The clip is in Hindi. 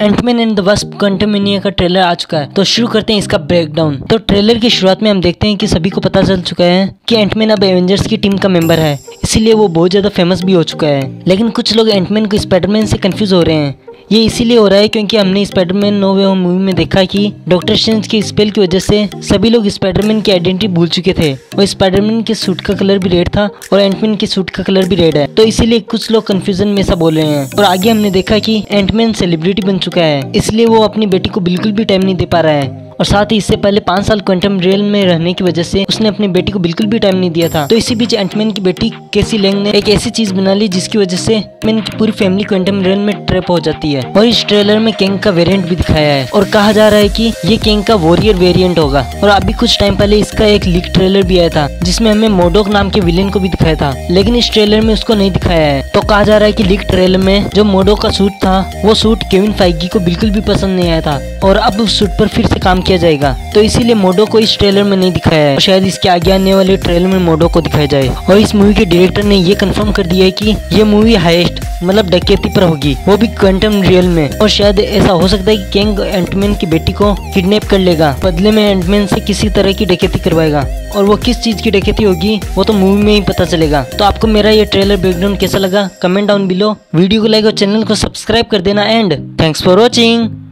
Ant Man and the Wasp Quantumania का ट्रेलर आ चुका है। तो शुरू करते हैं इसका ब्रेकडाउन तो ट्रेलर की शुरुआत में हम देखते हैं कि सभी को पता चल चुका है कि एंटमैन अब एवेंजर्स की टीम का मेंबर है। इसीलिए वो बहुत ज़्यादा फ़ेमस भी हो चुका है। लेकिन कुछ लोग एंटमैन को स्पाइडरमैन से कंफ्यूज हो रहे हैं। ये इसीलिए हो रहा है क्योंकि हमने स्पाइडरमैन नो वे मूवी में देखा कि डॉक्टर स्ट्रेंज के स्पेल की वजह से सभी लोग स्पाइडरमैन की आइडेंटिटी भूल चुके थे। और स्पाइडरमैन के सूट का कलर भी रेड था और एंटमैन के सूट का कलर भी रेड है। तो इसीलिए कुछ लोग कंफ्यूजन में ऐसा बोल रहे हैं। और आगे हमने देखा की एंटमैन सेलिब्रिटी बन चुका है। इसलिए वो अपनी बेटी को बिल्कुल भी टाइम नहीं दे पा रहा है। और साथ ही इससे पहले पाँच साल क्वांटम रियल में रहने की वजह से उसने अपनी बेटी को बिल्कुल भी टाइम नहीं दिया था। तो इसी बीच एंटमैन की बेटी केसी लेंग ने एक ऐसी चीज़ बना ली जिसकी वजह से मैन की पूरी फैमिली क्वांटम रियल में ट्रैप हो जाती है। और इस ट्रेलर में किंग का वेरियंट भी दिखाया है। और कहा जा रहा है की ये किंग का वॉरियर वेरियंट होगा। और अभी कुछ टाइम पहले इसका एक लीक ट्रेलर भी आया था, जिसमें हमें मोडोक नाम के विलेन को भी दिखाया था। लेकिन इस ट्रेलर में उसको नहीं दिखाया है। तो कहा जा रहा है की लीक ट्रेलर में जो मोडो का सूट था, वो सूट केविन फाइगी को बिल्कुल भी पसंद नहीं आया था। और अब उस सूट पर फिर से काम किया जाएगा। तो इसीलिए मोडो को इस ट्रेलर में नहीं दिखाया है। शायद इसके आगे आने वाले ट्रेलर में मोडो को दिखाया जाए। और इस मूवी के डायरेक्टर ने ये कंफर्म कर दिया है कि ये मूवी हाईएस्ट मतलब डकैती पर होगी। वो भी क्वांटम रियल में। और शायद ऐसा हो सकता है कि किंग एंटमैन की बेटी को किडनैप कर लेगा। बदले में एंटमैन से किसी तरह की डकैती करवाएगा। और वो किस चीज़ की डकैती होगी, वो तो मूवी में ही पता चलेगा। तो आपको मेरा ये ट्रेलर बैकग्राउंड कैसा लगा? कमेंट डाउन बिलो वीडियो को लाइक और चैनल को सब्सक्राइब कर देना एंड थैंक्स फॉर वॉचिंग